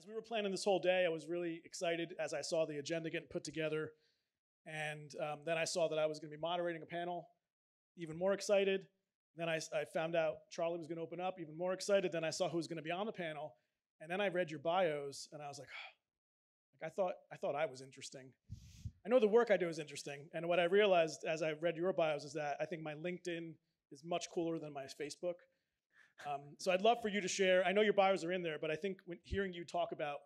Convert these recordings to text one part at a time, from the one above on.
as we were planning this whole day, I was really excited as I saw the agenda getting put together. And um, then I saw that I was going to be moderating a panel, even more excited. Then I, I found out Charlie was going to open up, even more excited. Then I saw who was going to be on the panel. And then I read your bios, and I was like, like I thought, I thought I was interesting. I know the work I do is interesting, and what I realized as I read your bios is that I think my LinkedIn is much cooler than my Facebook. Um, so I'd love for you to share. I know your bios are in there, but I think when hearing you talk about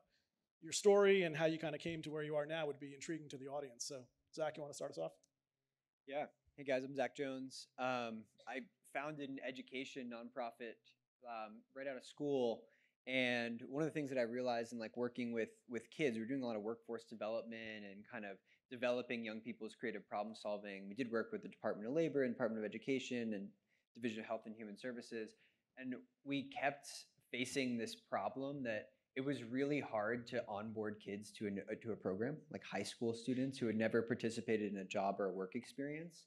your story and how you kind of came to where you are now would be intriguing to the audience. So Zach, you want to start us off? Yeah. Hey guys, I'm Zach Jones. Um, I founded an education nonprofit um, right out of school, and one of the things that I realized in like working with with kids, we were doing a lot of workforce development and kind of developing young people's creative problem solving. We did work with the Department of Labor and Department of Education and Division of Health and Human Services, and we kept facing this problem that it was really hard to onboard kids to a, to a program, like high school students who had never participated in a job or a work experience.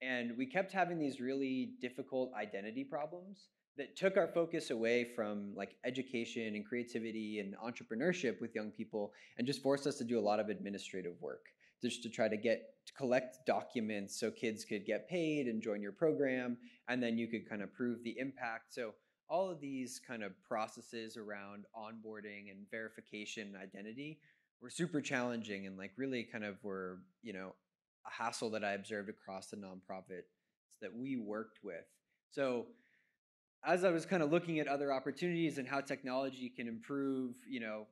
And we kept having these really difficult identity problems that took our focus away from like education and creativity and entrepreneurship with young people and just forced us to do a lot of administrative work just to try to get to collect documents so kids could get paid and join your program and then you could kind of prove the impact. So all of these kind of processes around onboarding and verification and identity were super challenging and like really kind of were you know a hassle that i observed across the nonprofit that we worked with. So as i was kind of looking at other opportunities and how technology can improve you know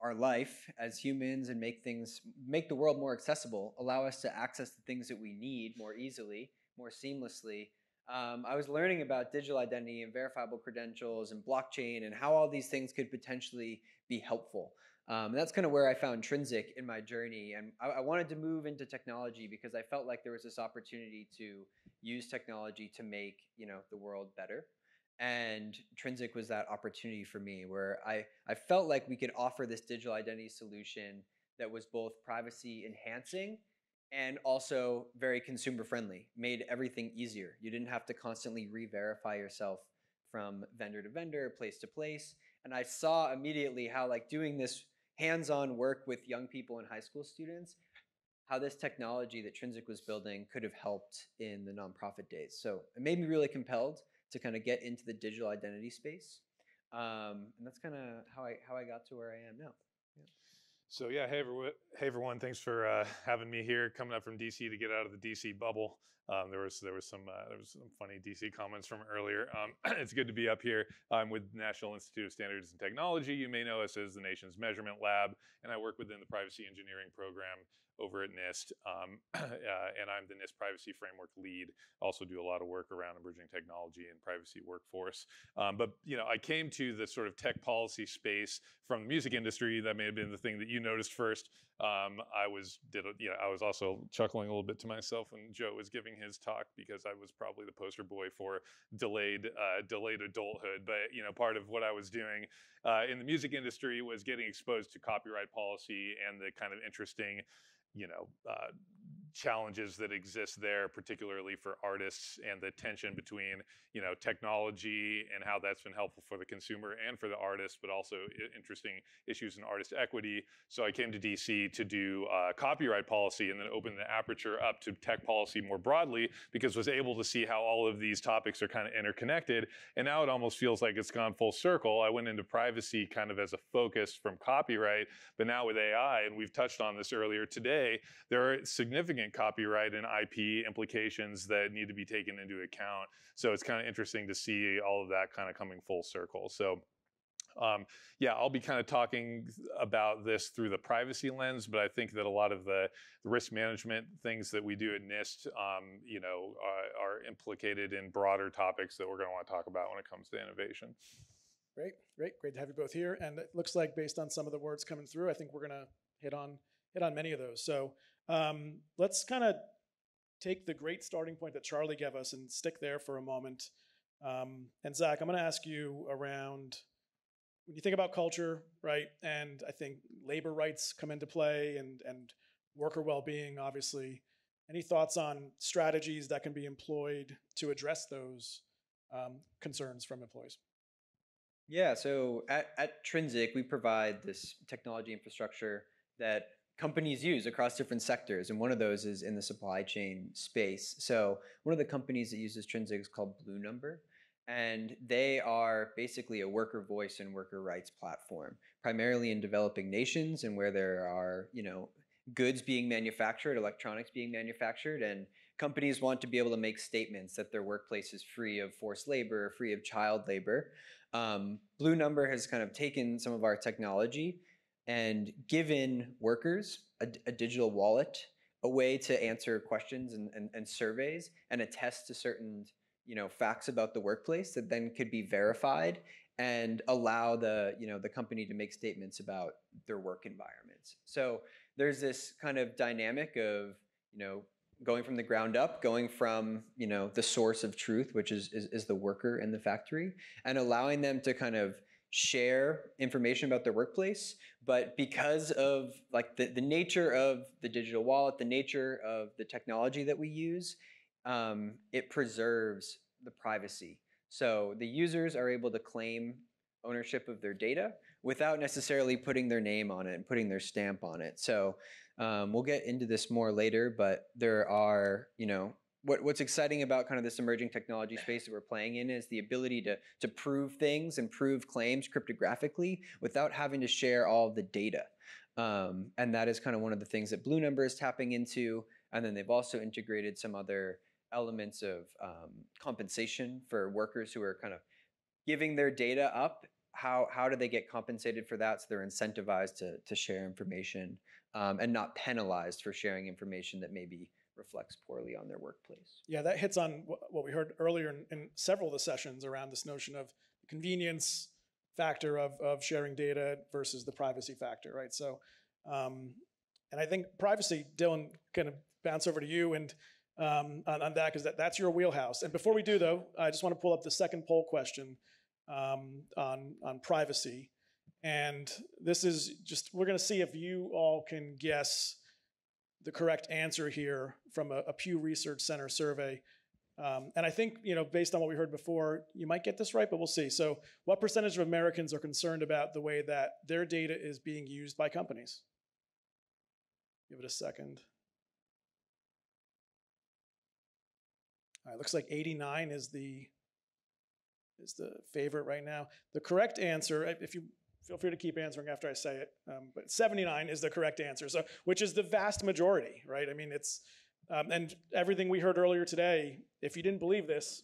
our life as humans and make things make the world more accessible allow us to access the things that we need more easily more seamlessly. Um, i was learning about digital identity and verifiable credentials and blockchain and how all these things could potentially be helpful. Um, that's kind of where i found Trinsic in my journey and I, I wanted to move into technology because i felt like there was this opportunity to use technology to make you know the world better and Trinsic was that opportunity for me where I, I felt like we could offer this digital identity solution that was both privacy enhancing and also very consumer friendly, made everything easier. You didn't have to constantly re verify yourself from vendor to vendor, place to place. And I saw immediately how, like, doing this hands on work with young people and high school students, how this technology that Trinsic was building could have helped in the nonprofit days. So it made me really compelled to kind of get into the digital identity space. Um, and that's kind of how I how I got to where I am now. Yeah. So yeah, hey everyone, hey everyone, thanks for uh, having me here. Coming up from DC to get out of the DC bubble. Um, there was there was some uh, there was some funny DC comments from earlier. Um, it's good to be up here. I'm with National Institute of Standards and Technology. You may know us as the nation's measurement lab, and I work within the privacy engineering program over at NIST, um, uh, and I'm the NIST Privacy Framework lead. Also, do a lot of work around emerging technology and privacy workforce. Um, but you know, I came to the sort of tech policy space from the music industry. That may have been the thing that you noticed first. Um, I was did a, you know I was also chuckling a little bit to myself when Joe was giving his talk because I was probably the poster boy for delayed uh, delayed adulthood. But you know, part of what I was doing uh, in the music industry was getting exposed to copyright policy and the kind of interesting you know uh, challenges that exist there, particularly for artists, and the tension between you know technology and how that's been helpful for the consumer and for the artist, but also interesting issues in artist equity. So I came to DC to do uh, copyright policy and then open the aperture up to tech policy more broadly because was able to see how all of these topics are kind of interconnected. And now it almost feels like it's gone full circle. I went into privacy kind of as a focus from copyright, but now with AI, and we've touched on this earlier today, there are significant significant copyright and IP implications that need to be taken into account. So it's kind of interesting to see all of that kind of coming full circle. So um, yeah, I'll be kind of talking about this through the privacy lens, but I think that a lot of the, risk management things that we do at NIST, um, you know, uh, are implicated in broader topics that we're going to want to talk about when it comes to innovation. Great, great, great to have you both here. And it looks like based on some of the words coming through, I think we're going to hit on hit on many of those. So um, let's kind of take the great starting point that Charlie gave us and stick there for a moment. Um, and Zach, I'm going to ask you around when you think about culture, right? And I think labor rights come into play and and worker well-being, obviously. Any thoughts on strategies that can be employed to address those um, concerns from employees? Yeah, so at, at Trinsic, we provide this technology infrastructure that companies use across different sectors. And one of those is in the supply chain space. So one of the companies that uses Trinsic is called Blue Number. And they are basically a worker voice and worker rights platform, primarily in developing nations and where there are, you know, goods being manufactured, electronics being manufactured, and companies want to be able to make statements that their workplace is free of forced labor, free of child labor. Um, Blue Number has kind of taken some of our technology and given workers a, a digital wallet, a way to answer questions and, and, and, surveys and attest to certain you know facts about the workplace that then could be verified and allow the you know the company to make statements about their work environments. So there's this kind of dynamic of you know going from the ground up, going from you know the source of truth, which is, is, is the worker in the factory, and allowing them to kind of share information about their workplace but because of like the, the nature of the digital wallet the nature of the technology that we use um, it preserves the privacy. So the users are able to claim ownership of their data without necessarily putting their name on it and putting their stamp on it. So um, we'll get into this more later but there are you know what, what's exciting about kind of this emerging technology space that we're playing in is the ability to, to prove things and prove claims cryptographically without having to share all the data. Um, and that is kind of one of the things that Blue Number is tapping into. And then they've also integrated some other elements of um, compensation for workers who are kind of giving their data up. How, how do they get compensated for that? So they're incentivized to, to share information um, and not penalized for sharing information that may be reflects poorly on their workplace. Yeah, that hits on what we heard earlier in, in several of the sessions around this notion of convenience factor of, of sharing data versus the privacy factor, right? So, um, and I think privacy, Dylan, kind of bounce over to you and um, on, on, that because that, that's your wheelhouse. And before we do, though, I just want to pull up the second poll question um, on on privacy, and this is just we're going to see if you all can guess the correct answer here from a, a Pew Research Center survey. Um, and I think, you know, based on what we heard before, you might get this right, but we'll see. So, what percentage of Americans are concerned about the way that their data is being used by companies? Give it a second. All right, looks like 89 is the is the favorite right now. The correct answer, if you feel free to keep answering after I say it. Um, but 79 is the correct answer, so which is the vast majority, right? I mean, it's um, and everything we heard earlier today. If you didn't believe this,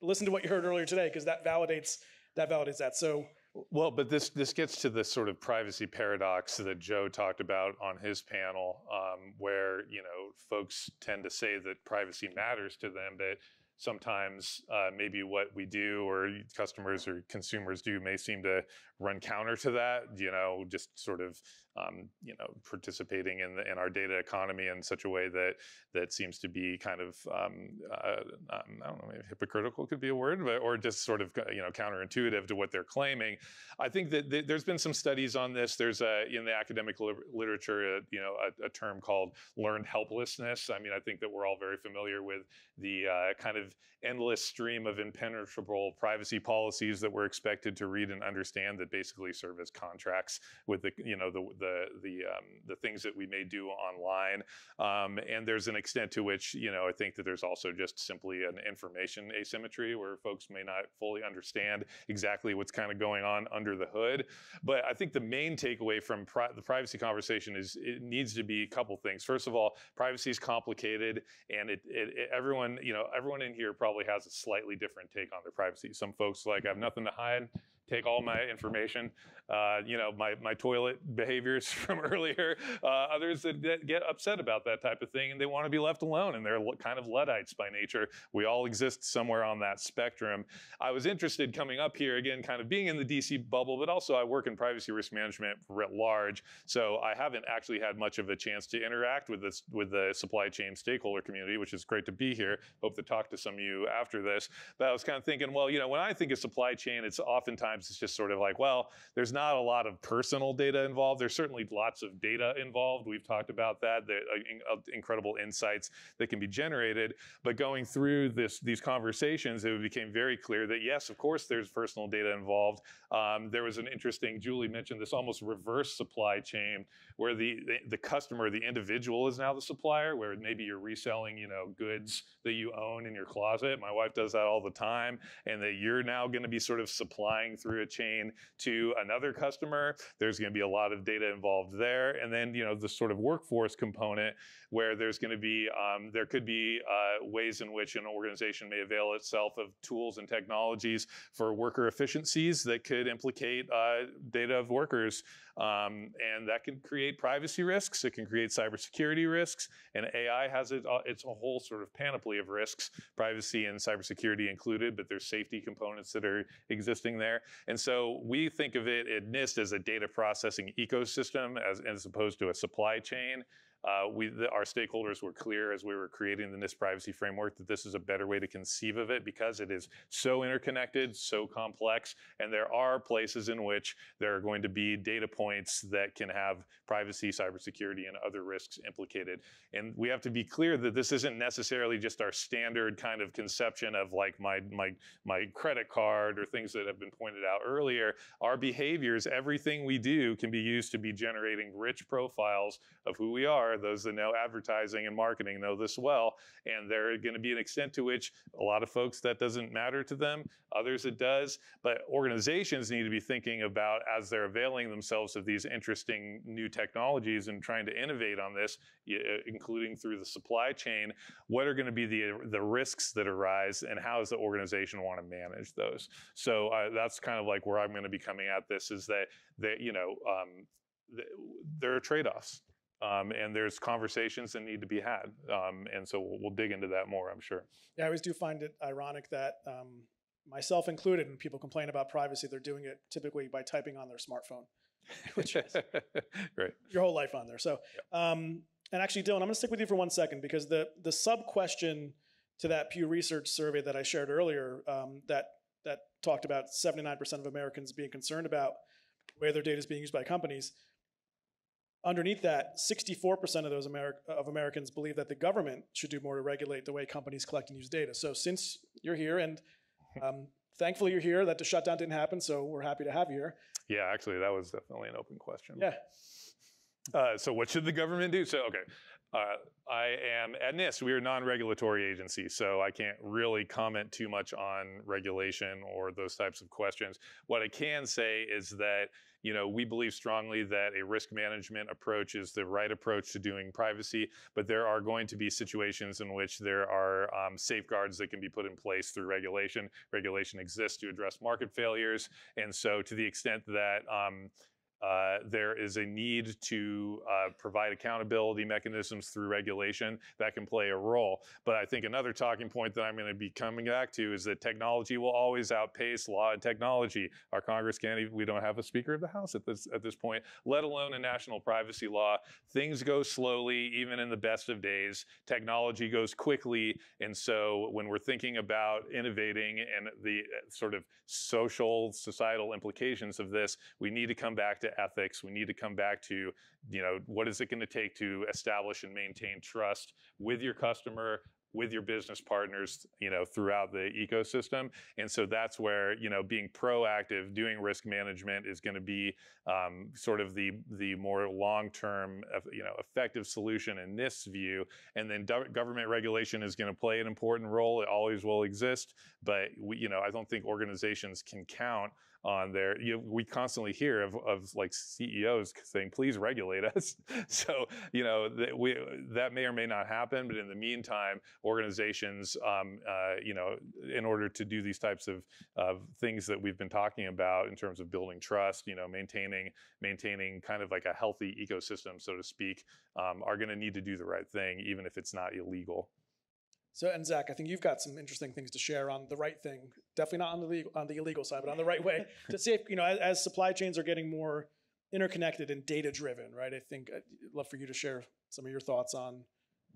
listen to what you heard earlier today because that validates that validates that. So. Well, but this this gets to the sort of privacy paradox that Joe talked about on his panel, um, where you know folks tend to say that privacy matters to them, but sometimes uh, maybe what we do or customers or consumers do may seem to run counter to that. You know, just sort of um, you know participating in the, in our data economy in such a way that that seems to be kind of um, uh, I don't know maybe hypocritical could be a word, but or just sort of you know counterintuitive to what they're claiming. I think that th- there's been some studies on this. There's a in the academic li- literature, a, you know, a, a, term called learned helplessness. I mean, I think that we're all very familiar with the uh, kind of endless stream of impenetrable privacy policies that we're expected to read and understand that basically serve as contracts with the you know the the the um, the things that we may do online. Um, and there's an extent to which you know I think that there's also just simply an information asymmetry where folks may not fully understand exactly what's kind of going on under the hood. But I think the main takeaway from pri- the privacy conversation is it needs to be a couple things. First of all, privacy is complicated, and it, it, it everyone you know everyone in here probably has a slightly different take on their privacy. Some folks like I have nothing to hide take all my information, uh, you know, my, my toilet behaviors from earlier, uh, others that, that, get upset about that type of thing and they want to be left alone and they're kind of Luddites by nature. We all exist somewhere on that spectrum. I was interested coming up here, again, kind of being in the DC bubble, but also I work in privacy risk management writ large. So I haven't actually had much of a chance to interact with this, with the supply chain stakeholder community, which is great to be here. Hope to talk to some of you after this. But I was kind of thinking, well, you know, when I think of supply chain, it's oftentimes times it's just sort of like, well, there's not a lot of personal data involved. There's certainly lots of data involved. We've talked about that, the uh, uh, incredible insights that can be generated. But going through this these conversations, it became very clear that yes, of course, there's personal data involved. Um, there was an interesting, Julie mentioned this almost reverse supply chain where the, the, the customer, the individual is now the supplier, where maybe you're reselling, you know, goods that you own in your closet. My wife does that all the time, and that you're now going to be sort of supplying through a chain to another customer. There's going to be a lot of data involved there, and then you know the sort of workforce component where there's going to be um, there could be uh, ways in which an organization may avail itself of tools and technologies for worker efficiencies that could implicate uh, data of workers um, and that can create privacy risks. It can create cybersecurity risks. And AI has it, uh, it's a whole sort of panoply of risks, privacy and cybersecurity included, but there's safety components that are existing there. And so we think of it at NIST as a data processing ecosystem as, as opposed to a supply chain. Uh, we, the, our stakeholders were clear as we were creating the NIST privacy framework that this is a better way to conceive of it because it is so interconnected, so complex, and there are places in which there are going to be data points that can have privacy, cybersecurity, and other risks implicated. And we have to be clear that this isn't necessarily just our standard kind of conception of like my my my credit card or things that have been pointed out earlier. Our behaviors, everything we do, can be used to be generating rich profiles of who we are are, those that know advertising and marketing know this well. And there are going to be an extent to which a lot of folks that doesn't matter to them, others it does. But organizations need to be thinking about as they're availing themselves of these interesting new technologies and trying to innovate on this, including through the supply chain, what are going to be the, the risks that arise and how does the organization want to manage those? So uh, that's kind of like where I'm going to be coming at this is that, that you know, um, there are trade-offs um, and there's conversations that need to be had. Um, and so we'll, we'll, dig into that more, I'm sure. Yeah, I always do find it ironic that um, myself included, when people complain about privacy, they're doing it typically by typing on their smartphone, which is right. your whole life on there. So, um, and actually, Dylan, I'm going to stick with you for one second because the the sub question to that Pew Research survey that I shared earlier um, that that talked about 79% of Americans being concerned about where their data is being used by companies underneath that, 64% of those Ameri- of Americans believe that the government should do more to regulate the way companies collect and use data. So since you're here, and um, thankfully you're here, that the shutdown didn't happen, so we're happy to have you here. Yeah, actually, that was definitely an open question. Yeah. Uh, so what should the government do? So okay, uh, I am at NIST. We are a non-regulatory agency, so I can't really comment too much on regulation or those types of questions. What I can say is that you know, we believe strongly that a risk management approach is the right approach to doing privacy, but there are going to be situations in which there are um, safeguards that can be put in place through regulation. Regulation exists to address market failures, and so to the extent that um, uh, there is a need to uh, provide accountability mechanisms through regulation that can play a role. But I think another talking point that I'm going to be coming back to is that technology will always outpace law and technology. Our Congress can't even, we don't have a Speaker of the House at this, at this point, let alone a national privacy law. Things go slowly, even in the best of days. Technology goes quickly. And so when we're thinking about innovating and the uh, sort of social, societal implications of this, we need to come back to ethics. We need to come back to, you know, what is it going to take to establish and maintain trust with your customer, with your business partners, you know, throughout the ecosystem. And so that's where, you know, being proactive, doing risk management is going to be um, sort of the the more long-term, you know, effective solution in this view. And then government regulation is going to play an important role. It always will exist, but we, you know, I don't think organizations can count on there. You we constantly hear of, of like CEOs saying, "Please regulate us." so you know that we that may or may not happen, but in the meantime, organizations, um, uh, you know, in order to do these types of, of things that we've been talking about in terms of building trust, you know, maintaining maintaining kind of like a healthy ecosystem, so to speak, um, are going to need to do the right thing, even if it's not illegal. So, and Zach, I think you've got some interesting things to share on the right thing. Definitely not on the legal, on the illegal side, but on the right way to see if you know as, as supply chains are getting more interconnected and data driven, right? I think I'd love for you to share some of your thoughts on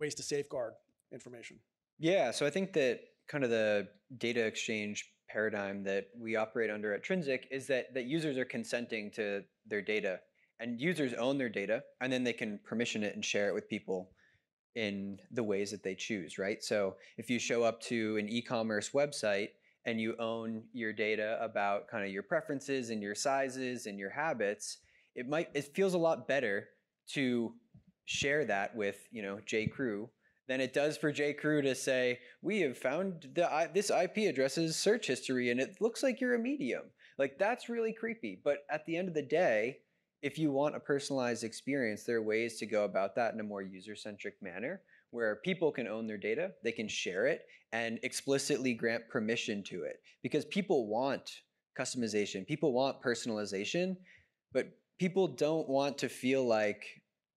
ways to safeguard information. Yeah, so I think that kind of the data exchange paradigm that we operate under at Trinsic is that that users are consenting to their data, and users own their data, and then they can permission it and share it with people in the ways that they choose, right? So if you show up to an e-commerce website and you own your data about kind of your preferences and your sizes and your habits, it might it feels a lot better to share that with you know J Crew than it does for J Crew to say we have found the this IP address's search history and it looks like you're a medium. Like that's really creepy. But at the end of the day, if you want a personalized experience, there are ways to go about that in a more user centric manner where people can own their data, they can share it, and explicitly grant permission to it. Because people want customization, people want personalization, but people don't want to feel like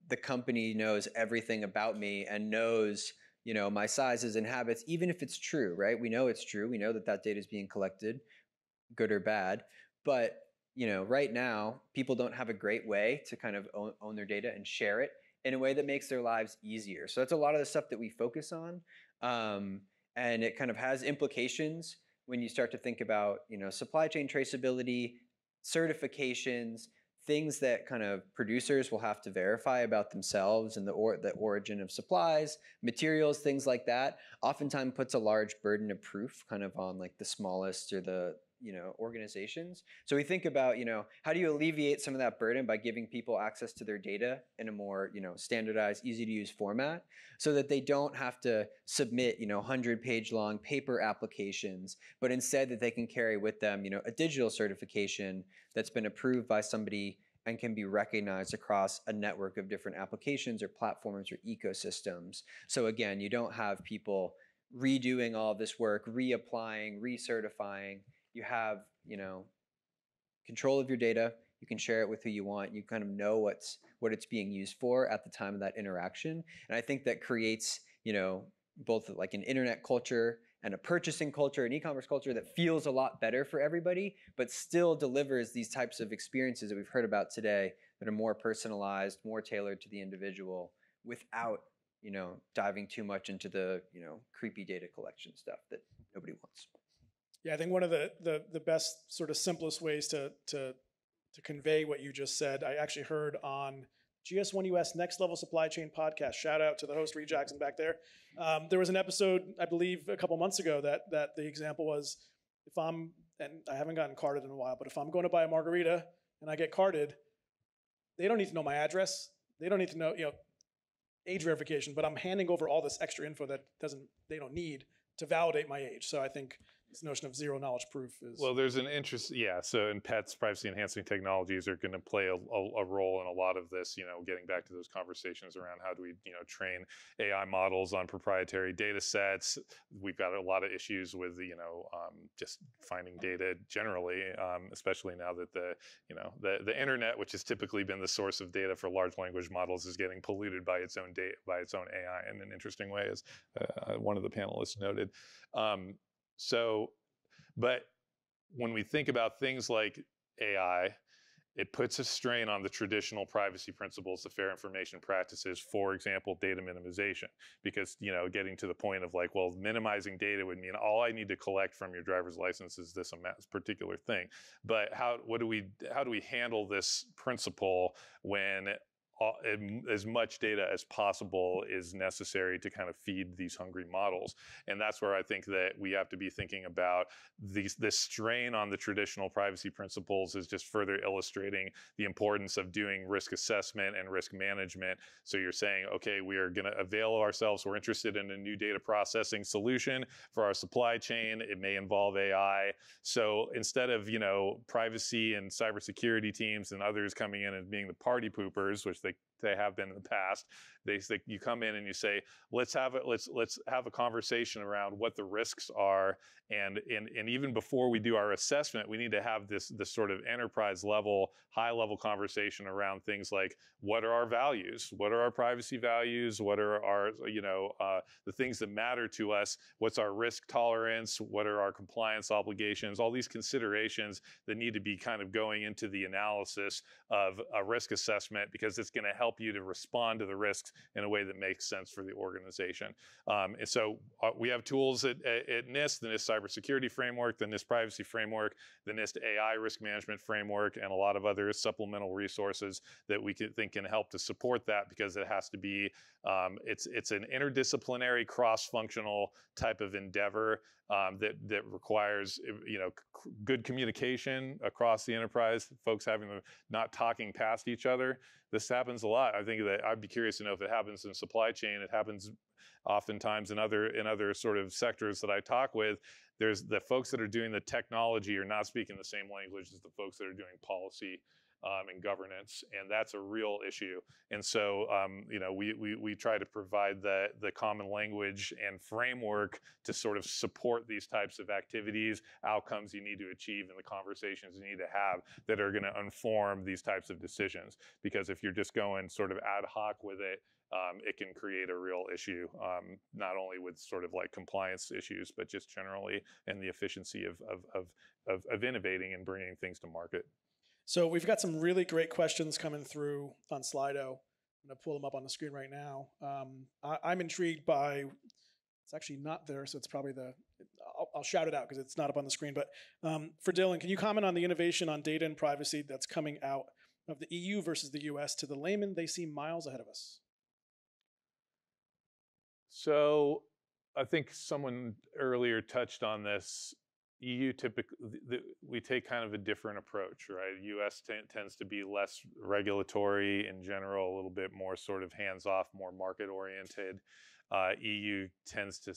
the company knows everything about me and knows you know my sizes and habits even if it's true right we know it's true we know that that data is being collected good or bad but you know right now people don't have a great way to kind of own, own their data and share it in a way that makes their lives easier. So that's a lot of the stuff that we focus on um, and it kind of has implications when you start to think about you know supply chain traceability certifications things that kind of producers will have to verify about themselves and the or the origin of supplies, materials, things like that, oftentimes puts a large burden of proof kind of on like the smallest or the you know organizations. So we think about you know how do you alleviate some of that burden by giving people access to their data in a more you know standardized easy to use format so that they don't have to submit you know 100 page long paper applications but instead that they can carry with them you know a digital certification that's been approved by somebody and can be recognized across a network of different applications or platforms or ecosystems. So again you don't have people redoing all this work reapplying recertifying you have you know control of your data you can share it with who you want you kind of know what's what it's being used for at the time of that interaction and i think that creates you know both like an internet culture and a purchasing culture an e-commerce culture that feels a lot better for everybody but still delivers these types of experiences that we've heard about today that are more personalized more tailored to the individual without you know diving too much into the you know creepy data collection stuff that nobody wants yeah, I think one of the, the, the best sort of simplest ways to, to, to convey what you just said, I actually heard on GS1 US Next Level Supply Chain podcast. Shout out to the host, Reid Jackson, back there. Um, there was an episode, I believe, a couple months ago that that the example was if I'm, and I haven't gotten carded in a while, but if I'm going to buy a margarita and I get carded, they don't need to know my address. They don't need to know, you know, age verification, but I'm handing over all this extra info that doesn't they don't need to validate my age. So I think this notion of zero knowledge proof is well there's an interest yeah so in pets privacy enhancing technologies are going to play a, a, a, role in a lot of this you know getting back to those conversations around how do we you know train ai models on proprietary data sets. We've got a lot of issues with you know um, just finding data generally um, especially now that the you know the, the internet which has typically been the source of data for large language models is getting polluted by its own data by its own ai in an interesting way as uh, one of the panelists noted. Um, so, but when we think about things like AI, it puts a strain on the traditional privacy principles, the fair information practices, for example, data minimization. Because, you know, getting to the point of like, well, minimizing data would mean all I need to collect from your driver's license is this amount, particular thing. But how, what do we, how do we handle this principle when as much data as possible mm-hmm. is necessary to kind of feed these hungry models. And that's where I think that we have to be thinking about these, this strain on the traditional privacy principles is just further illustrating the importance of doing risk assessment and risk management. So you're saying, okay, we are going to avail ourselves, we're interested in a new data processing solution for our supply chain. It may involve AI. So instead of, you know, privacy and cybersecurity teams and others coming in and being the party poopers, which they have been in the past. They, they, you come in and you say, let's have let's let's have a conversation around what the risks are, and and and even before we do our assessment, we need to have this this sort of enterprise level, high level conversation around things like what are our values, what are our privacy values, what are our you know uh, the things that matter to us, what's our risk tolerance, what are our compliance obligations, all these considerations that need to be kind of going into the analysis of a risk assessment because it's going to help you to respond to the risks in a way that makes sense for the organization. Um, and so uh, we have tools at, at, NIST, the NIST cybersecurity framework, the NIST privacy framework, the NIST AI risk management framework, and a lot of other supplemental resources that we can, think can help to support that because it has to be, um, it's, it's an interdisciplinary cross-functional type of endeavor um, that that requires you know c- good communication across the enterprise. Folks having them not talking past each other. This happens a lot. I think that I'd be curious to know if it happens in supply chain. It happens oftentimes in other in other sort of sectors that I talk with. There's the folks that are doing the technology are not speaking the same language as the folks that are doing policy um, and governance, and that's a real issue. And so, um, you know, we, we we try to provide the the common language and framework to sort of support these types of activities, outcomes you need to achieve, and the conversations you need to have that are going to inform these types of decisions. Because if you're just going sort of ad hoc with it, um, it can create a real issue, um, not only with sort of like compliance issues, but just generally and the efficiency of, of, of, of, of innovating and bringing things to market. So we've got some really great questions coming through on Slido. I'm going to pull them up on the screen right now. Um, I, am intrigued by. It's actually not there, so it's probably the. I'll, I'll shout it out because it's not up on the screen. But um, for Dylan, can you comment on the innovation on data and privacy that's coming out of the EU versus the US? To the layman, they seem miles ahead of us. So, I think someone earlier touched on this EU typically we take kind of a different approach, right? U.S. T- tends to be less regulatory in general, a little bit more sort of hands-off, more market-oriented. Uh, EU tends to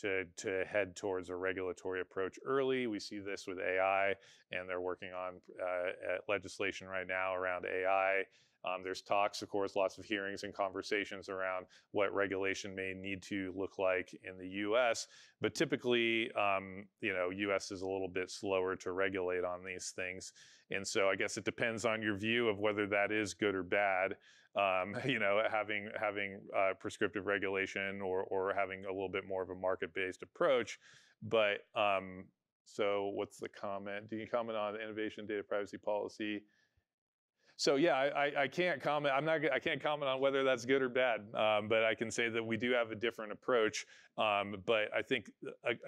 to to head towards a regulatory approach early. We see this with AI, and they're working on uh, legislation right now around AI um, there's talks, of course, lots of hearings and conversations around what regulation may need to look like in the U.S. But typically, um, you know, U.S. is a little bit slower to regulate on these things, and so I guess it depends on your view of whether that is good or bad. Um, you know, having having uh, prescriptive regulation or or having a little bit more of a market-based approach, but um, so what's the comment? Do you comment on innovation data privacy policy? So yeah, I, I, can't comment. I'm not. I can't comment on whether that's good or bad. Um, but I can say that we do have a different approach. Um, but I think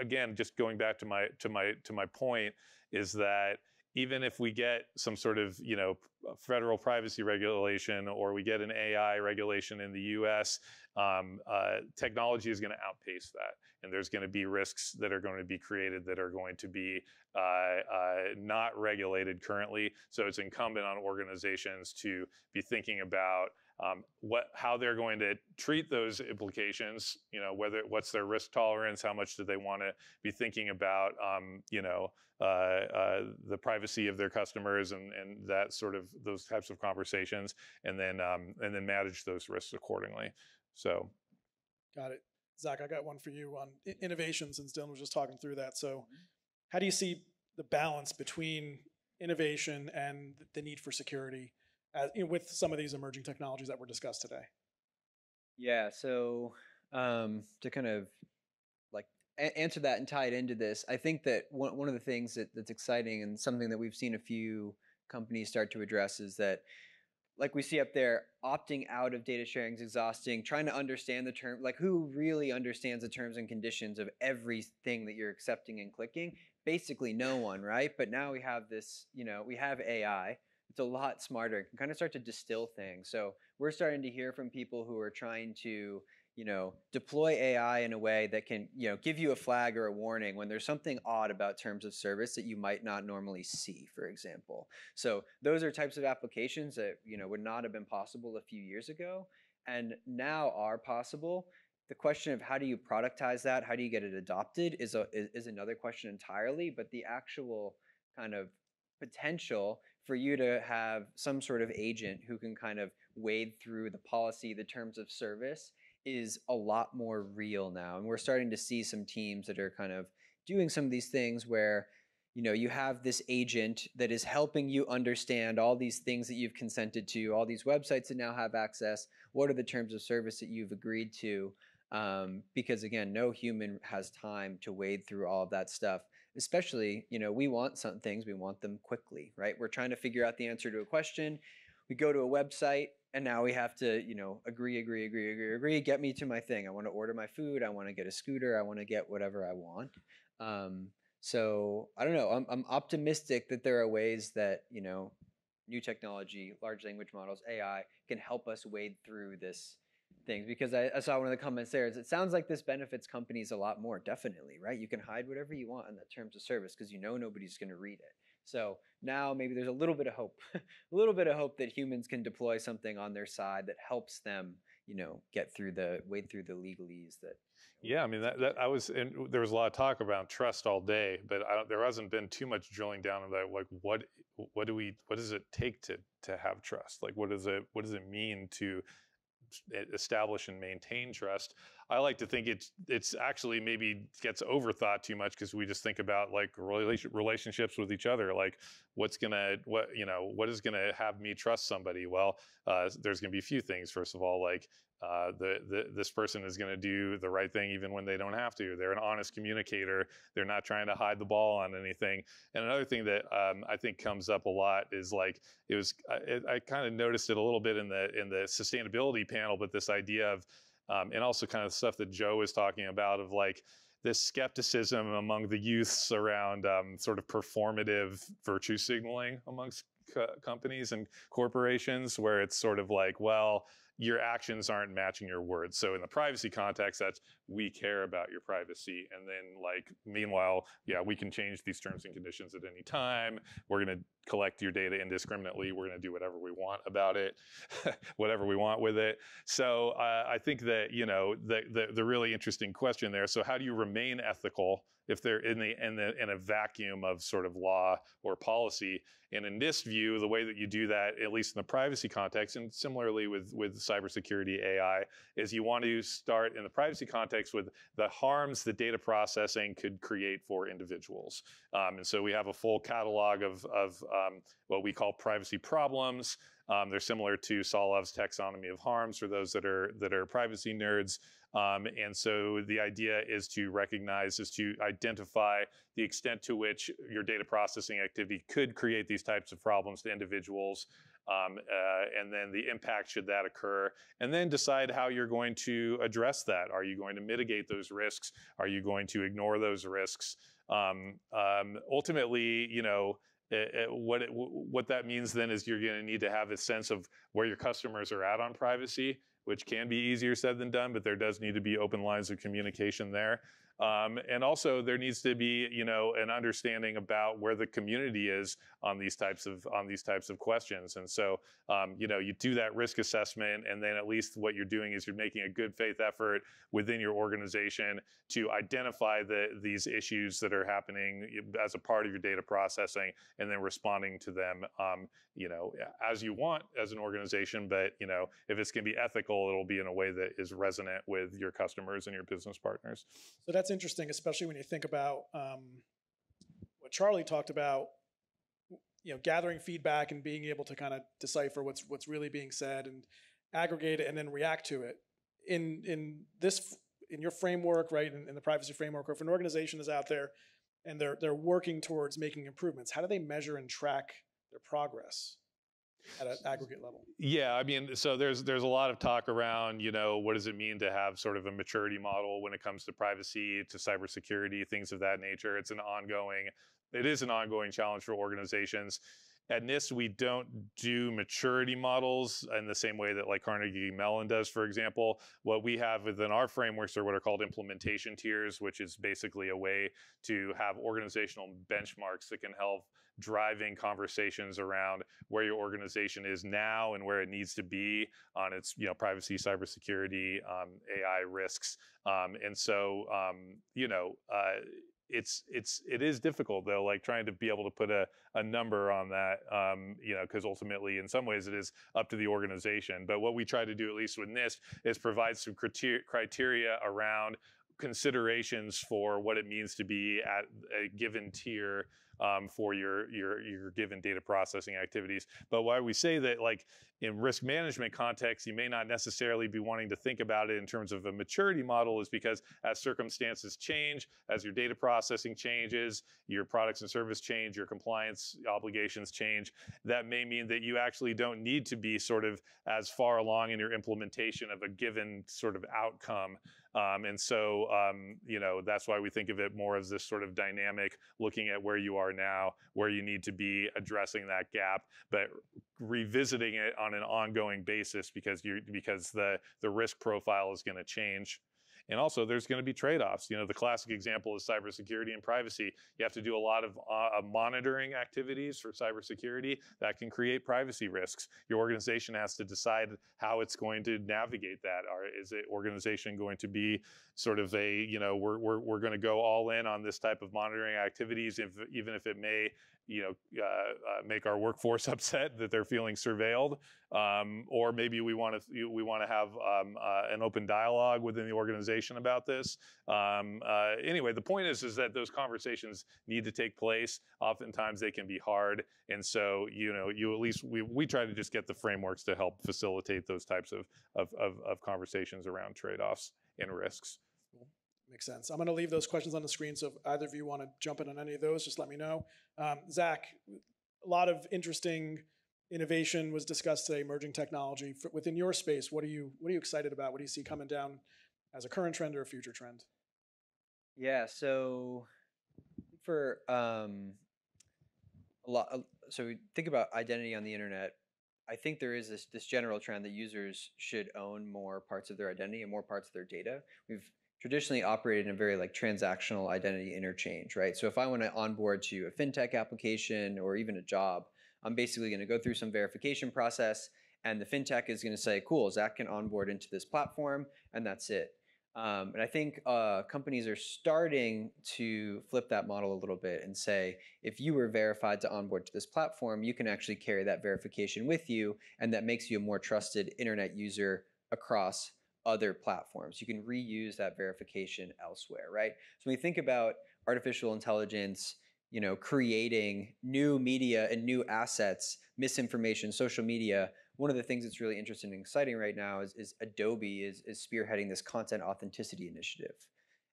again, just going back to my to my to my point is that even if we get some sort of you know federal privacy regulation or we get an AI regulation in the U.S., um, uh, technology is going to outpace that, and there's going to be risks that are going to be created that are going to be uh, uh, not regulated currently. So it's incumbent on organizations to be thinking about um, what how they're going to treat those implications. You know, whether what's their risk tolerance, how much do they want to be thinking about, um, you know, uh, uh, the privacy of their customers and and that sort of those types of conversations, and then um, and then manage those risks accordingly. So, got it, Zach. I got one for you on innovation since Dylan was just talking through that. So, mm-hmm. how do you see the balance between innovation and the need for security? As, you know, with some of these emerging technologies that were discussed today? Yeah, so um, to kind of like a- answer that and tie it into this, I think that one, one of the things that, that's exciting and something that we've seen a few companies start to address is that like we see up there, opting out of data sharing is exhausting. Trying to understand the term, like who really understands the terms and conditions of everything that you're accepting and clicking? Basically, no one, right? But now we have this, you know, we have AI, it's a lot smarter. It can kind of start to distill things. So we're starting to hear from people who are trying to, you know, deploy AI in a way that can, you know, give you a flag or a warning when there's something odd about terms of service that you might not normally see, for example. So those are types of applications that, you know, would not have been possible a few years ago and now are possible. The question of how do you productize that, how do you get it adopted is a is, is another question entirely, but the actual kind of potential for you to have some sort of agent who can kind of wade through the policy, the terms of service is a lot more real now. And we're starting to see some teams that are kind of doing some of these things where you know you have this agent that is helping you understand all these things that you've consented to all these websites that now have access what are the terms of service that you've agreed to um, because again no human has time to wade through all of that stuff especially, you know, we want some things, we want them quickly, right? We're trying to figure out the answer to a question. We go to a website and now we have to you know agree agree agree agree agree get me to my thing. I want to order my food. I want to get a scooter. I want to get whatever i want. Um, so i don't know. I'm, I'm optimistic that there are ways that you know new technology large language models ai can help us wade through this things because I, I saw one of the comments there is it sounds like this benefits companies a lot more definitely right you can hide whatever you want in the terms of service because you know nobody's going to read it so now maybe there's a little bit of hope, a little bit of hope that humans can deploy something on their side that helps them, you know, get through the wade through the legalese that. Yeah, I mean that, that I was and there was a lot of talk about trust all day, but I don't, there hasn't been too much drilling down that. Like, what what do we what does it take to to have trust? Like, what does it what does it mean to establish and maintain trust. I like to think it's it's actually maybe gets overthought too much because we just think about like relation, relationships with each other. Like, what's gonna what you know what is gonna have me trust somebody? Well, uh, there's gonna be a few things. First of all, like uh, the, the, this person is going to do the right thing even when they don't have to. They're an honest communicator. They're not trying to hide the ball on anything. And another thing that um, I think comes up a lot is like it was. I, I kind of noticed it a little bit in the in the sustainability panel, but this idea of um, and also kind of stuff that Joe was talking about of like this skepticism among the youths around um, sort of performative virtue signaling amongst co- companies and corporations, where it's sort of like, well, your actions aren't matching your words. So in the privacy context, that's we care about your privacy. And then like meanwhile, yeah, we can change these terms and conditions at any time. We're going to collect your data indiscriminately. We're going to do whatever we want about it, whatever we want with it. So uh, I think that you know the, the the really interesting question there. So how do you remain ethical? if they're in the in the in a vacuum of sort of law or policy. And in this view, the way that you do that, at least in the privacy context, and similarly with with cybersecurity AI, is you want to start in the privacy context with the harms that data processing could create for individuals. Um, and so we have a full catalog of of um, what we call privacy problems. Um, they're similar to Solove's taxonomy of harms for those that are that are privacy nerds. Um, and so the idea is to recognize, is to identify the extent to which your data processing activity could create these types of problems to individuals. Um, uh, and then the impact should that occur, and then decide how you're going to address that. Are you going to mitigate those risks? Are you going to ignore those risks? Um, um, ultimately, you know, it, it, what it, what that means then is you're going to need to have a sense of where your customers are at on privacy which can be easier said than done, but there does need to be open lines of communication there. Um, and also there needs to be, you know, an understanding about where the community is on these types of on these types of questions. And so, um, you know, you do that risk assessment, and then at least what you're doing is you're making a good faith effort within your organization to identify the these issues that are happening as a part of your data processing, and then responding to them, um, you know, as you want as an organization. But you know, if it's going to be ethical, it'll be in a way that is resonant with your customers and your business partners. So that's that's interesting, especially when you think about um, what Charlie talked about. You know, gathering feedback and being able to kind of decipher what's what's really being said and aggregate it and then react to it. In in this in your framework, right, in, in the privacy framework, or if an organization is out there and they're they're working towards making improvements, how do they measure and track their progress? At an aggregate level. Yeah, I mean, so there's there's a lot of talk around, you know, what does it mean to have sort of a maturity model when it comes to privacy, to cybersecurity, things of that nature. It's an ongoing, it is an ongoing challenge for organizations. At NIST, we don't do maturity models in the same way that like Carnegie Mellon does, for example. What we have within our frameworks are what are called implementation tiers, which is basically a way to have organizational benchmarks that can help driving conversations around where your organization is now and where it needs to be on its you know privacy, cybersecurity, um, AI risks, um, and so um, you know. Uh, it's it's it is difficult though like trying to be able to put a, a number on that um, you know because ultimately in some ways it is up to the organization but what we try to do at least with NIST is provide some criteria around considerations for what it means to be at a given tier um, for your your your given data processing activities. But why we say that, like in risk management context, you may not necessarily be wanting to think about it in terms of a maturity model, is because as circumstances change, as your data processing changes, your products and service change, your compliance obligations change, that may mean that you actually don't need to be sort of as far along in your implementation of a given sort of outcome um, and so, um, you know, that's why we think of it more as this sort of dynamic, looking at where you are now, where you need to be, addressing that gap, but revisiting it on an ongoing basis because you because the the risk profile is going to change. And also, there's going to be trade offs. You know, the classic example is cybersecurity and privacy. You have to do a lot of uh, monitoring activities for cybersecurity that can create privacy risks. Your organization has to decide how it's going to navigate that. Or is the organization going to be sort of a, you know, we're, we're, we're going to go all in on this type of monitoring activities, if, even if it may you know, uh, uh, make our workforce upset that they're feeling surveilled, um, or maybe we want to we want to have um, uh, an open dialogue within the organization about this. Um, uh, anyway, the point is is that those conversations need to take place. Oftentimes they can be hard, and so you know you at least we we try to just get the frameworks to help facilitate those types of of, of, of conversations around trade offs and risks. Makes sense. I'm going to leave those questions on the screen. So if either of you want to jump in on any of those, just let me know. Um, Zach, a lot of interesting innovation was discussed today, emerging technology For, within your space. What are you What are you excited about? What do you see coming down as a current trend or a future trend? Yeah. So for um, a lot, so think about identity on the internet. I think there is this, this general trend that users should own more parts of their identity and more parts of their data. We've traditionally operated in a very like transactional identity interchange, right? So if I want to onboard to a fintech application or even a job, I'm basically going to go through some verification process and the fintech is going to say, cool, Zach can onboard into this platform and that's it. Um, and I think uh, companies are starting to flip that model a little bit and say, if you were verified to onboard to this platform, you can actually carry that verification with you, and that makes you a more trusted internet user across other platforms. You can reuse that verification elsewhere, right? So when we think about artificial intelligence, you know, creating new media and new assets, misinformation, social media, one of the things that's really interesting and exciting right now is, is Adobe is, is spearheading this content authenticity initiative.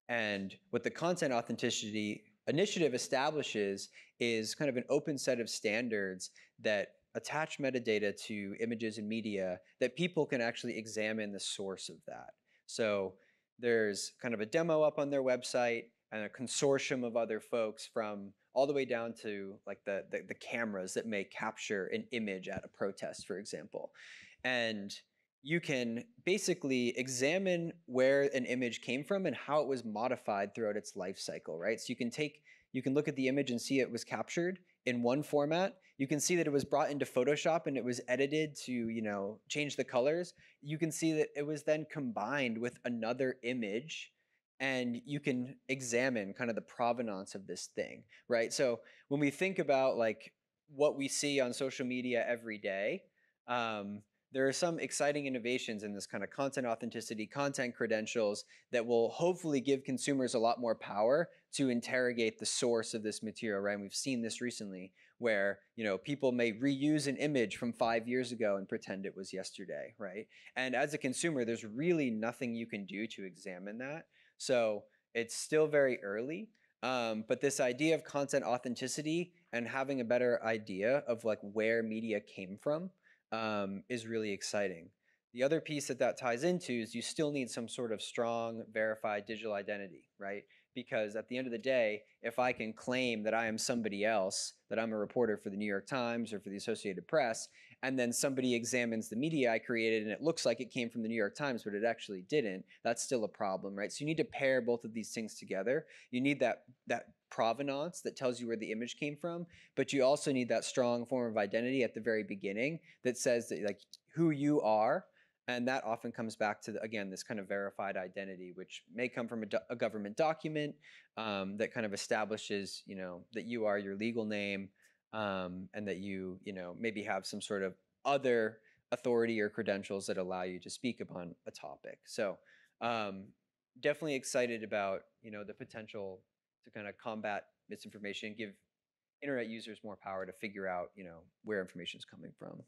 And what the content authenticity initiative establishes is kind of an open set of standards that attach metadata to images and media that people can actually examine the source of that. So there's kind of a demo up on their website and a consortium of other folks from all the way down to like the, the, the cameras that may capture an image at a protest, for example. And you can basically examine where an image came from and how it was modified throughout its life cycle, right? So you can take, you can look at the image and see it was captured in one format, you can see that it was brought into Photoshop and it was edited to, you know, change the colors. You can see that it was then combined with another image and you can examine kind of the provenance of this thing, right? So when we think about like what we see on social media every day, um, there are some exciting innovations in this kind of content authenticity, content credentials that will hopefully give consumers a lot more power to interrogate the source of this material, right? And we've seen this recently where, you know, people may reuse an image from five years ago and pretend it was yesterday, right? And as a consumer, there's really nothing you can do to examine that. So it's still very early, um, but this idea of content authenticity and having a better idea of like where media came from um, is really exciting. The other piece that that ties into is you still need some sort of strong verified digital identity, right? Because at the end of the day, if I can claim that I am somebody else, that I'm a reporter for the New York Times or for the Associated Press, and then somebody examines the media I created and it looks like it came from the New York Times, but it actually didn't, that's still a problem, right? So you need to pair both of these things together. You need that that provenance that tells you where the image came from, but you also need that strong form of identity at the very beginning that says that like who you are and that often comes back to, the, again, this kind of verified identity, which may come from a, do a government document um, that kind of establishes, you know, that you are your legal name um, and that you, you know, maybe have some sort of other authority or credentials that allow you to speak upon a topic. So um, definitely excited about, you know, the potential to kind of combat misinformation, give internet users more power to figure out, you know, where information is coming from.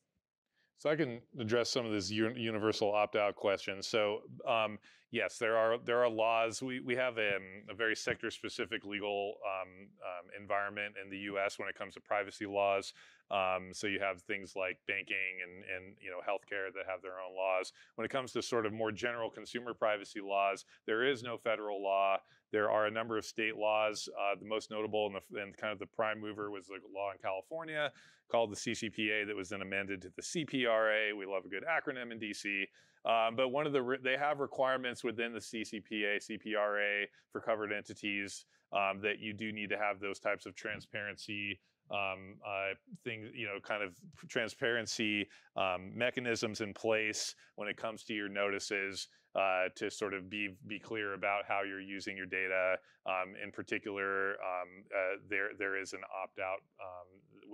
So I can address some of this universal opt-out questions. So um, yes, there are there are laws. We we have a, a very sector-specific legal um, um, environment in the U.S. when it comes to privacy laws. Um, so you have things like banking and and you know healthcare that have their own laws. When it comes to sort of more general consumer privacy laws, there is no federal law. There are a number of state laws. Uh, the most notable and, the, and kind of the prime mover was the law in California called the CCPA that was then amended to the CPRA. We love a good acronym in DC. Um, but one of the re- they have requirements within the CCPA, CPRA for covered entities um, that you do need to have those types of transparency um, uh, things, you know, kind of transparency um, mechanisms in place when it comes to your notices uh, to sort of be be clear about how you're using your data. Um, in particular, um, uh, there there is an opt out um,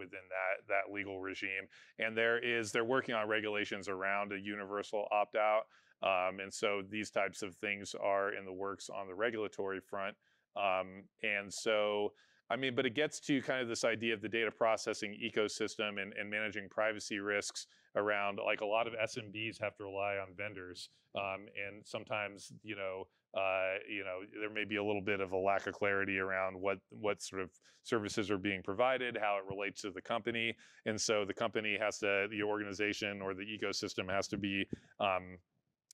within that that legal regime, and there is they're working on regulations around a universal opt out. Um, and so these types of things are in the works on the regulatory front. Um, and so I mean, but it gets to kind of this idea of the data processing ecosystem and, and managing privacy risks around like a lot of SMBs have to rely on vendors. Um, and sometimes, you know, uh, you know, there may be a little bit of a lack of clarity around what what sort of services are being provided, how it relates to the company, and so the company has to, the organization or the ecosystem has to be um,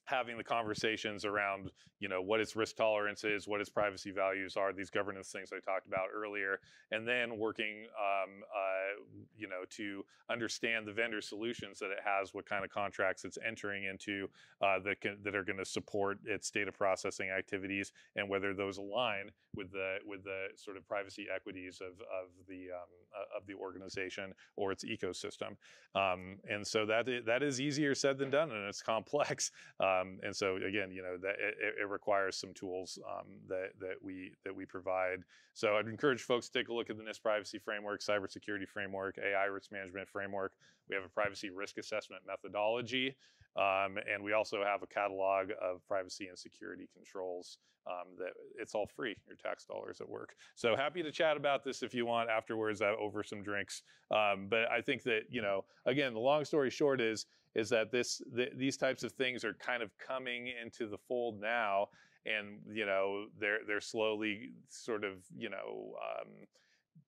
having the conversations around you know what its risk tolerance is what its privacy values are these governance things i talked about earlier and then working um, uh, you know to understand the vendor solutions that it has what kind of contracts it's entering into uh, that can, that are going to support its data processing activities and whether those align with the with the sort of privacy equities of of the um, uh, of the organization or its ecosystem. Um, and so that is, that is easier said than done and it's complex um, and so again, you know that it, it requires some tools um, that that we that we provide. So I'd encourage folks to take a look at the NIST privacy framework, cybersecurity framework, AI risk management framework. We have a privacy risk assessment methodology, um, and we also have a catalog of privacy and security controls. Um, that it's all free, your tax dollars at work. So happy to chat about this if you want afterwards uh, over some drinks. Um, but I think that you know, again, the long story short is is that this th- these types of things are kind of coming into the fold now, and you know they're they're slowly sort of you know. Um,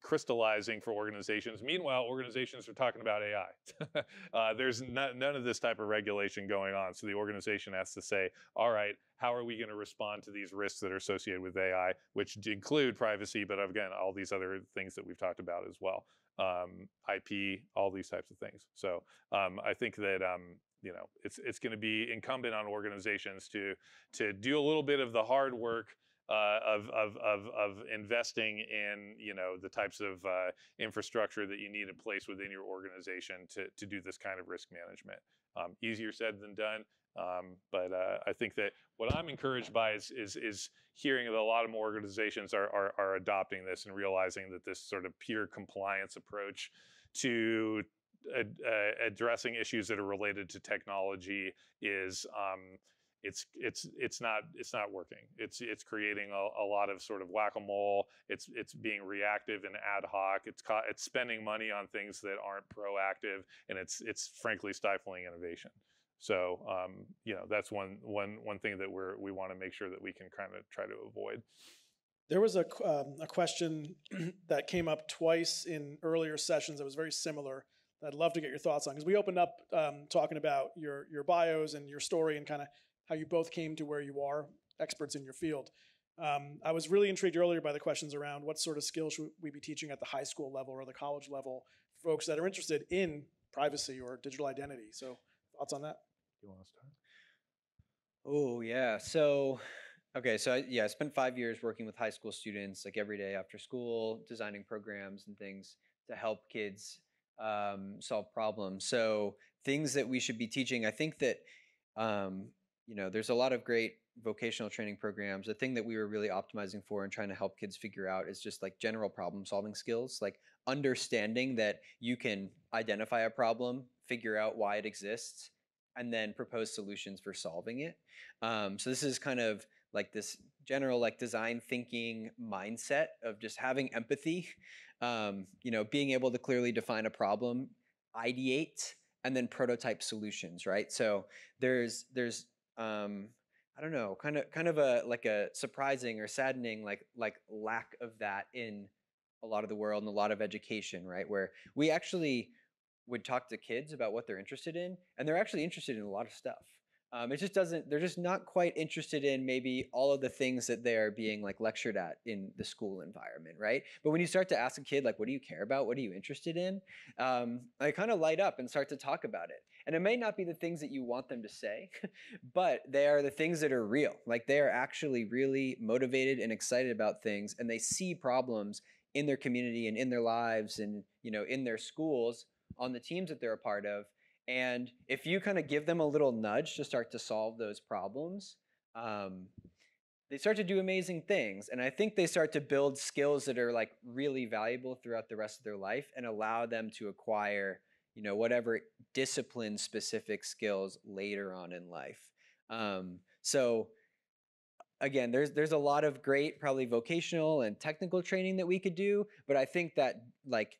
crystallizing for organizations. Meanwhile, organizations are talking about AI. uh, there's none of this type of regulation going on. So the organization has to say, all right, how are we going to respond to these risks that are associated with AI, which include privacy, but again, all these other things that we've talked about as well um, IP, all these types of things. So um, I think that um, you know it's it's going to be incumbent on organizations to to do a little bit of the hard work. Uh, of, of, of, of investing in you know the types of uh, infrastructure that you need in place within your organization to, to do this kind of risk management. Um, easier said than done. Um, but uh, I think that what I'm encouraged by is, is, is hearing that a lot of more organizations are, are, are, adopting this and realizing that this sort of peer compliance approach to uh, addressing issues that are related to technology is um, it's it's it's not it's not working. It's it's creating a, a lot of sort of whack a mole. It's it's being reactive and ad hoc. It's ca- it's spending money on things that aren't proactive, and it's it's frankly stifling innovation. So um, you know that's one one one thing that we're we want to make sure that we can kind of try to avoid. There was a um, a question that came up twice in earlier sessions that was very similar. I'd love to get your thoughts on because we opened up um, talking about your your bios and your story and kind of how you both came to where you are, experts in your field. Um, I was really intrigued earlier by the questions around what sort of skills should we be teaching at the high school level or the college level, folks that are interested in privacy or digital identity. So, thoughts on that? Do you want to start? Oh yeah. So okay, so I, yeah, I spent five years working with high school students, like every day after school, designing programs and things to help kids um, solve problems. So things that we should be teaching. I think that um, you know, there's a lot of great vocational training programs. The thing that we were really optimizing for and trying to help kids figure out is just like general problem solving skills, like understanding that you can identify a problem, figure out why it exists, and then propose solutions for solving it. Um, so this is kind of like this general like design thinking mindset of just having empathy, um, you know, being able to clearly define a problem, ideate, and then prototype solutions, right? So there's there's um, I don't know, kind of kind of a like a surprising or saddening like like lack of that in a lot of the world and a lot of education, right? Where we actually would talk to kids about what they're interested in, and they're actually interested in a lot of stuff. Um, it just doesn't. They're just not quite interested in maybe all of the things that they're being like lectured at in the school environment, right? But when you start to ask a kid like, "What do you care about? What are you interested in?" Um, they kind of light up and start to talk about it. And it may not be the things that you want them to say, but they are the things that are real. Like they are actually really motivated and excited about things, and they see problems in their community and in their lives and you know in their schools on the teams that they're a part of and if you kind of give them a little nudge to start to solve those problems, um, they start to do amazing things. And I think they start to build skills that are like really valuable throughout the rest of their life and allow them to acquire, you know, whatever discipline specific skills later on in life. Um, so again, there's there's a lot of great probably vocational and technical training that we could do, but I think that like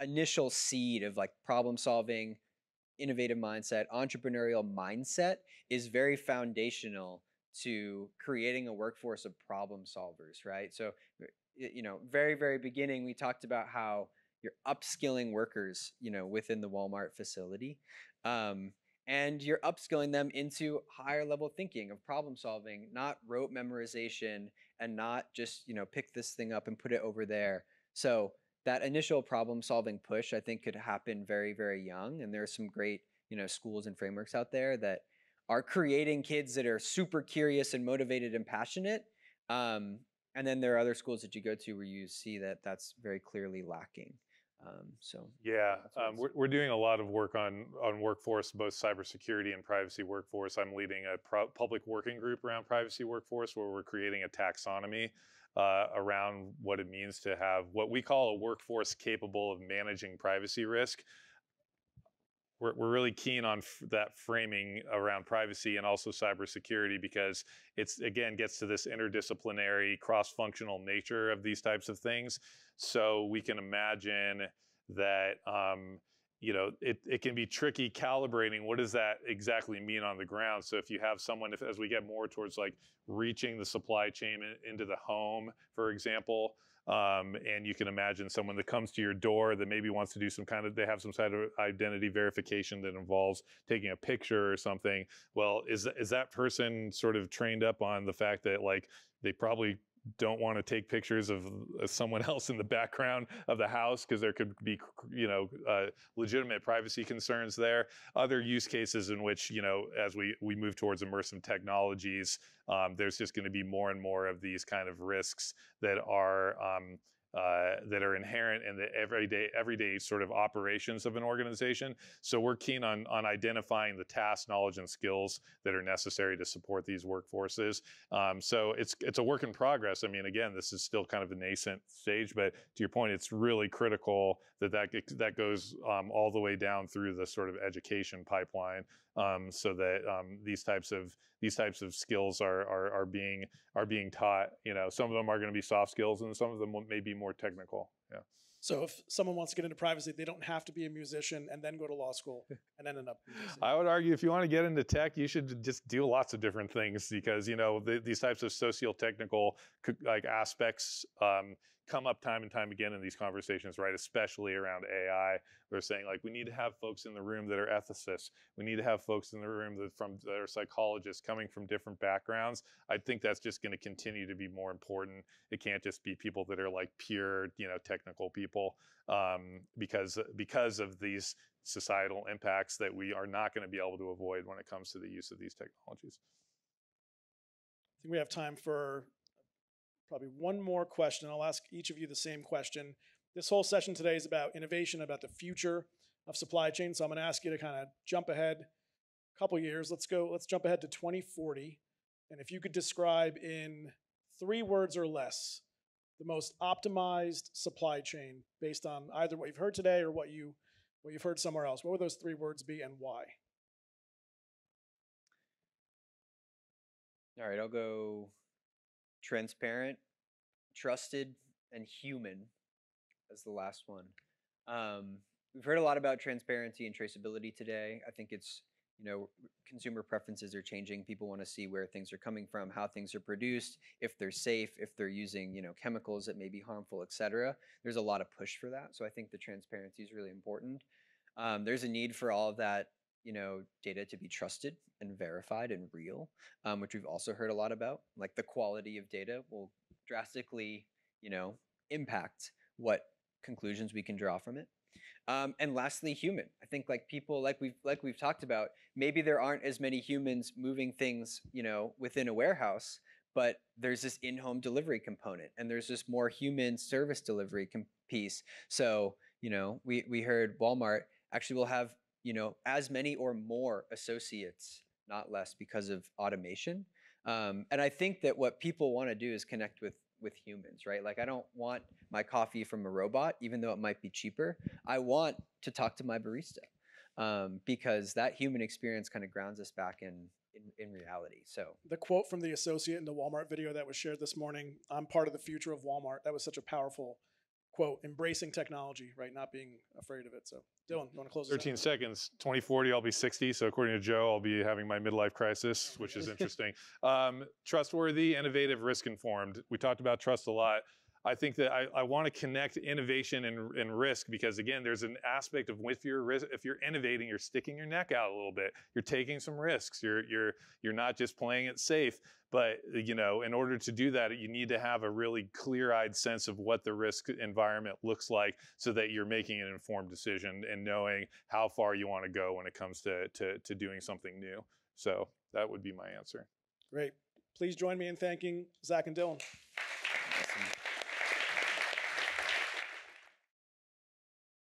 initial seed of like problem solving innovative mindset, entrepreneurial mindset is very foundational to creating a workforce of problem solvers, right? So, you know, very, very beginning, we talked about how you're upskilling workers, you know, within the Walmart facility. Um, and you're upskilling them into higher level thinking of problem solving, not rote memorization and not just, you know, pick this thing up and put it over there. So that initial problem solving push i think could happen very very young and there are some great you know schools and frameworks out there that are creating kids that are super curious and motivated and passionate um, and then there are other schools that you go to where you see that that's very clearly lacking um, so yeah, um, we're, we're doing a lot of work on on workforce, both cybersecurity and privacy workforce. I'm leading a pro- public working group around privacy workforce, where we're creating a taxonomy uh, around what it means to have what we call a workforce capable of managing privacy risk. We're, we're really keen on f- that framing around privacy and also cybersecurity because it's again gets to this interdisciplinary, cross-functional nature of these types of things. So we can imagine that um, you know, it, it can be tricky calibrating what does that exactly mean on the ground. So if you have someone, if as we get more towards like reaching the supply chain in, into the home, for example, um, and you can imagine someone that comes to your door that maybe wants to do some kind of, they have some sort of identity verification that involves taking a picture or something. Well, is, is that person sort of trained up on the fact that like they probably don't want to take pictures of someone else in the background of the house because there could be you know uh, legitimate privacy concerns there. Other use cases in which you know as we we move towards immersive technologies um, there's just going to be more and more of these kind of risks that are um, uh, that are inherent in the everyday everyday sort of operations of an organization. So we're keen on on identifying the tasks, knowledge, and skills that are necessary to support these workforces. Um, so it's it's a work in progress. I mean, again, this is still kind of a nascent stage, but to your point, it's really critical that that that goes um, all the way down through the sort of education pipeline um, so that um, these types of these types of skills are, are are being are being taught. You know, some of them are going to be soft skills, and some of them may be more technical. Yeah. So if someone wants to get into privacy, they don't have to be a musician and then go to law school and then end up. I would argue if you want to get into tech, you should just do lots of different things because you know the, these types of socio-technical like aspects um, come up time and time again in these conversations, right? Especially around AI. They're saying like we need to have folks in the room that are ethicists. We need to have folks in the room that from that are psychologists coming from different backgrounds. I think that's just going to continue to be more important. It can't just be people that are like pure, you know, technical people um, because because of these societal impacts that we are not going to be able to avoid when it comes to the use of these technologies. I think we have time for probably one more question. I'll ask each of you the same question. This whole session today is about innovation, about the future of supply chain. So I'm going to ask you to kind of jump ahead a couple years. Let's go. Let's jump ahead to 2040, and if you could describe in three words or less the most optimized supply chain based on either what you've heard today or what you what you've heard somewhere else. What would those three words be and why? All right, I'll go transparent, trusted, and human as the last one. Um, we've heard a lot about transparency and traceability today. I think it's you know consumer preferences are changing. People want to see where things are coming from, how things are produced, if they're safe, if they're using you know chemicals that may be harmful, etc. There's a lot of push for that. So I think the transparency is really important. Um, there's a need for all of that you know data to be trusted and verified and real, um, which we've also heard a lot about. Like the quality of data will drastically you know impact what conclusions we can draw from it. Um, and lastly, human. I think like people like we've like we've talked about, maybe there aren't as many humans moving things, you know, within a warehouse, but there's this in-home delivery component, and there's this more human service delivery com- piece. So you know, we we heard Walmart actually will have you know as many or more associates, not less, because of automation. Um, and I think that what people want to do is connect with with humans, right? Like I don't want my coffee from a robot, even though it might be cheaper. I want to talk to my barista um, because that human experience kind of grounds us back in, in in reality. So The quote from the associate in the Walmart video that was shared this morning I'm part of the future of Walmart. That was such a powerful quote, embracing technology, right? Not being afraid of it. So, Dylan, you want to close? 13 seconds. 2040, I'll be 60. So according to Joe, I'll be having my midlife crisis, which is interesting. um, trustworthy, innovative, risk informed. We talked about trust a lot. I think that I, I want to connect innovation and, and risk because again, there's an aspect of if you're ris- if you're innovating, you're sticking your neck out a little bit. You're taking some risks. You're you're you're not just playing it safe. But you know, in order to do that, you need to have a really clear-eyed sense of what the risk environment looks like, so that you're making an informed decision and knowing how far you want to go when it comes to to, to doing something new. So that would be my answer. Great. Please join me in thanking Zach and Dylan.